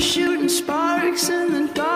shooting sparks in the dark.